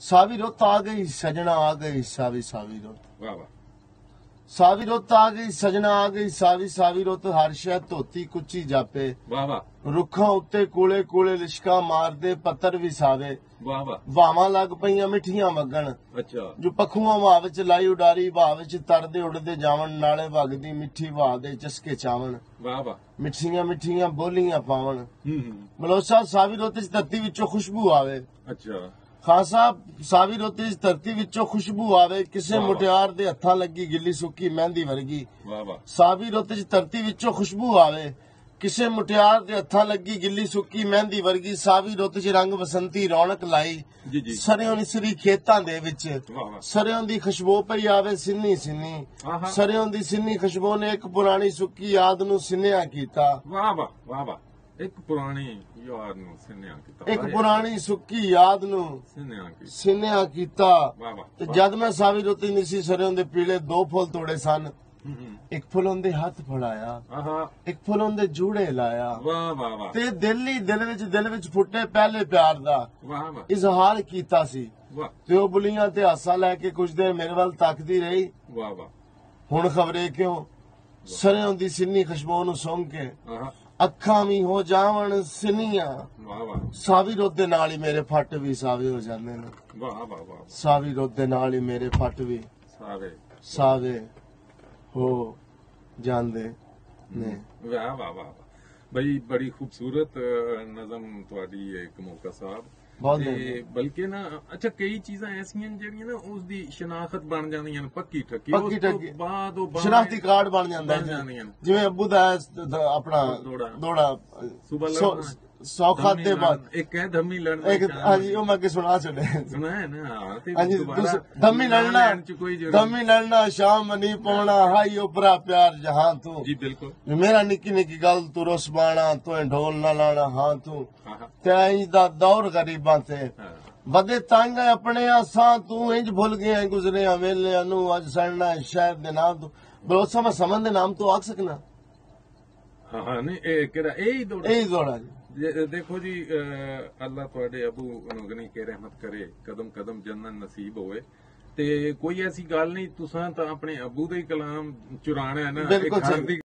ਸਾਵੀ ਰੁੱਤ ਆ ਗਈ ਸਜਣਾ ਆ ਗਈ ਸਾਵੀ ਸਾਵੀ ਰੁੱਤ ਵਾਹ ਵਾਹ। ਸਾਵੀ ਰੁੱਤ ਆ ਗਈ ਸਜਣਾ ਆ ਗਈ ਸਾਵੀ ਸਾਵੀ ਰੁੱਤ ਹਰ ਸ਼ੈ ਧੋਤੀ ਕੁੱਚੀ ਜਾਪੇ। ਵਾਹ ਵਾਹ। ਰੁੱਖਾਂ ਉੱਤੇ ਕੋਲੇ ਕੋਲੇ ਲਿਸ਼ਕਾ ਮਾਰਦੇ ਪੱਤਰ ਵਿਸਾਵੇ। ਵਾਹ ਵਾਹ। ਵਾਵਾਂ ਲੱਗ ਪਈਆਂ ਮਿੱਠੀਆਂ ਵਗਣ। ਅੱਛਾ। ਜੋ ਪਖੂਆਂ ਵਾਹ ਵਿੱਚ ਲਾਈ ਉਡਾਰੀ ਵਾਹ ਵਿੱਚ ਤਰਦੇ ਉੜਦੇ ਜਾਵਣ ਨਾਲੇ ਵਗਦੀ ਮਿੱਠੀ ਵਾਹ ਦੇ ਚਸਕੇ ਚਾਵਣ। ਵਾਹ ਵਾਹ। ਮਿੱਠੀਆਂ ਮਿੱਠੀਆਂ ਬੋਲੀਆਂ ਪਾਵਣ। ਹੂੰ ਹੂੰ। ਮਲੋਸਾ ਸਾਵੀ ਰੁੱਤ ਚ ਧਰਤੀ ਵਿੱਚੋਂ ਖੁਸ਼ਬੂ ਆਵੇ। ਅੱਛਾ। ਸਾਹਿਬ ਸਾਵੀ ਰੁੱਤ ਚ ਧਰਤੀ ਵਿੱਚੋਂ ਖੁਸ਼ਬੂ ਆਵੇ ਕਿਸੇ। ਮੁਟਿਆਰ ਦੇ ਹੱਥਾਂ ਲੱਗੀ ਗਿੱਲੀ ਸੁੱਕੀ ਮਹਿੰਦੀ ਵਰਗੀ। ਵਾਹ ਵਾਹ। ਸਾਵੀ ਰੁੱਤ ਧਰਤੀ ਵਿੱਚੋਂ ਖੁਸ਼ਬੂ ਆਵੇ ਕਿਸੇ ਮੁਟਿਆਰ ਦੇ ਹੱਥਾਂ ਲੱਗੀ ਗਿੱਲੀ ਸੁੱਕੀ ਮਹਿੰਦੀ ਵਰਗੀ ਸਾਵੀ ਰੁੱਤ ਚ ਰੰਗ ਬਸੰਤੀ ਰੌਣਕ ਲਾਈ। ਜੀ ਜੀ। ਸਰਿਓਂ ਨਿਸਰੀ ਖੇਤਾਂ ਦੇ ਵਿੱਚ। ਸਰਿਓਂ ਦੀ ਖੁਸ਼ਬੂ ਪਈ ਆਵੇ ਸਿੰਨੀ ਸਿੰਨੀ। ਸਰਿਓਂ ਦੀ ਸਿੰਨੀ ਖੁਸ਼ਬੂ ਨੇ ਇੱਕ ਪੁਰਾਣੀ ਸੁੱਕੀ ਯਾਦ ਨੂੰ ਸਿੰਨਿਆ ਕੀਤਾ। ਵਾਹ ਵਾਹ ਵਾਹ ਵਾਹ। ਇੱਕ ਪੁਰਾਣੀ ਯਾਰ ਨੂੰ ਸਿੰਨਿਆ ਕੀਤਾ। ਇੱਕ ਪੁਰਾਣੀ ਸੁੱਕੀ ਯਾਦ ਨੂੰ ਸਿੰਨਿਆ ਕੀਤਾ। ਸਿੰਨਿਆ ਕੀਤਾ। ਤੇ ਜਦ ਮੈਂ ਸਾਵੀ ਰੁੱਤੀ ਨਿਸੀ ਸਰਿਓਂ ਦੇ ਪੀਲੇ ਦੋ ਫੁੱਲ ਤੋੜੇ ਸਨ ਇੱਕ ਫੁੱਲ ਉਹਦੇ ਹੱਥ ਫੜਾਇਆ ਆਹਾ। ਇੱਕ ਫੁੱਲ ਉਹਦੇ ਜੂੜੇ ਲਾਇਆ। ਵਾਹ ਵਾਹ ਵਾਹ। ਤੇ ਦਿਲ ਹੀ ਦਿਲ ਵਿੱਚ ਦਿਲ ਵਿੱਚ ਫੁੱਟੇ ਪਹਿਲੇ ਪਿਆਰ ਦਾ ਵਾਹ ਵਾਹ। ਇਜ਼ਹਾਰ ਕੀਤਾ ਸੀ। ਵਾਹ। ਤੇ ਉਹ ਬੁਲੀਆਂ ਤੇ ਹਾਸਾ ਲੈ ਕੇ ਕੁਝ ਦੇਰ ਮੇਰੇ ਵੱਲ ਤੱਕਦੀ ਰਹੀ। ਵਾਹ ਵਾਹ। ਹੁਣ ਖਬਰੇ ਕਿਉਂ? ਸਰਿਓਂ ਦੀ ਸਿੰਨੀ ਖੁਸ਼ਬੂ ਨੂੰ ਸੁੰਘ ਕੇ ਆਹਾ। ਅੱਖਾਂ ਵੀ ਹੋ ਜਾਵਣ ਸਿੰਨੀਆਂ। ਵਾਹ ਵਾਹ। ਸਾਵੀ ਦੇ ਨਾਲ ਹੀ ਮੇਰੇ ਫੱਟ ਵੀ ਸਾਵੇ ਹੋ ਜਾਂਦੇ ਨੇ। ਵਾਹ ਵਾਹ ਵਾਹ। ਸਾਵੀ ਦੇ ਨਾਲ ਹੀ ਮੇਰੇ ਫੱਟ ਵੀ ਸਾਰੇ ਸਾਵੇ ਹੋ ਜਾਂਦੇ ਨੇ। ਵਾਹ ਵਾਹ ਵਾਹ ਬਈ ਬੜੀ ਖੂਬਸੂਰਤ ਨਜ਼ਮ ਤੁਹਾਡੀ ਹੈ ਕਮੋਕਾ ਸਾਹਿਬ। ਬਹੁਤ ਤੇ ਮਿਹਰਬਾਨੀ। ਬਲਕਿ ਨਾ ਅੱਛਾ ਕਈ ਚੀਜ਼ਾਂ ਐਸੀਆਂ ਨੇ ਜਿਹੜੀਆਂ ਨਾ ਉਸ ਦੀ ਸ਼ਨਾਖਤ ਬਣ ਜਾਂਦੀਆਂ ਨੇ ਪੱਕੀ ਠੱਕੀ ਪੱਕੀ ਉਸ ਤੋਂ ਠੱਕੀ। ਬਾਅਦ ਉਹ ਸ਼ਨਾਖਤੀ ਕਾਰਡ ਬਣ ਜਾਂਦਾ। ਜਿਵੇਂ ਅੱਬੂ ਦਾ ਆਪਣਾ ਦੋੜਾ। ਦੋੜਾ ਸੁਬਹ ਸੌ- ਲੜਨਾ। ਸੌਖਾ ਧੰਮੀ ਲੜਨ- ਬਾਅਦ। ਇੱਕ ਹੈ ਧੰਮੀ ਲੜਨਾ ਇੱਕ ਹਾਂਜੀ ਉਹ ਮੈਂ ਅੱਗੇ ਸੁਣਾ ਛੱਡਿਆ। ਸੁਣਾ ਹੈ ਨਾ ਹਾਂ, ਤੇ ਹਾਂਜੀ ਨਾਂ ਲੜਨਾ ਦਮੀ ਲੜਨਾ ਸ਼ਾਮ ਨਹੀਂ ਪਾਉਣਾ ਹਾਈ ਉਪਰਾ ਪਿਆਰ ਜਹਾਂ ਤੂੰ। ਜੀ ਬਿਲਕੁਲ। ਮੇਰਾ ਨਿੱਕੀ ਨਿੱਕੀ ਗੱਲ ਤੂੰ ਰਸ ਬਾਣਾ ਤੂੰ ਢੋਲ ਨਾ ਲਾਣਾ ਹਾਂ ਤੂੰ। ਹਾਂ ਹਾਂ। ਤੇ ਇੰਜ ਦਾ ਦੌਰ ਗਰੀਬਾਂ ਤੇ। ਹਾਂ। ਬਦੇ ਤੰਗ ਹੈ ਆਪਣੇ ਆਸਾਂ ਤੂੰ ਇੰਜ ਭੁੱਲ ਗਿਆ ਗੁਜ਼ਰਿਆ ਵੇਲਿਆਂ ਨੂੰ ਅੱਜ ਸੜਨਾ ਹੈ ਸ਼ਹਿਰ ਦੇ ਨਾਮ ਤੋਂ। ਬਰੋਸਾ ਮੈਂ ਸਮਨ ਦੇ ਨਾਮ ਤੋਂ ਆਖ ਸਕਣਾ ਹਾਂ ਹਾਂ ਨਹੀਂ ਇਹ ਕਿਹੜਾ ਇਹ ਹੀ ਦੌੜਾ ਇਹ ਦੋੜਾ ਜੀ ਜੇ- ਦੇਖੋ ਜੀ ਅੱਲਾਹ ਤੁਹਾਡੇ ਅਬੂ ਨਗਨੀ ਕੇ ਰਹਿਮਤ ਕਰੇ ਕਦਮ ਕਦਮ ਜੰਨਤ ਨਸੀਬ ਹੋਵੇ ਤੇ ਕੋਈ ਐਸੀ ਗੱਲ ਨਹੀਂ ਤੁਸੀਂ ਤਾਂ ਆਪਣੇ ਅਬੂ ਦਾ ਹੀ ਕਲਾਮ ਚੁਰਾਣਾ ਹੈ ਨਾ ਇੱਕ ਹਰ। ਦੀ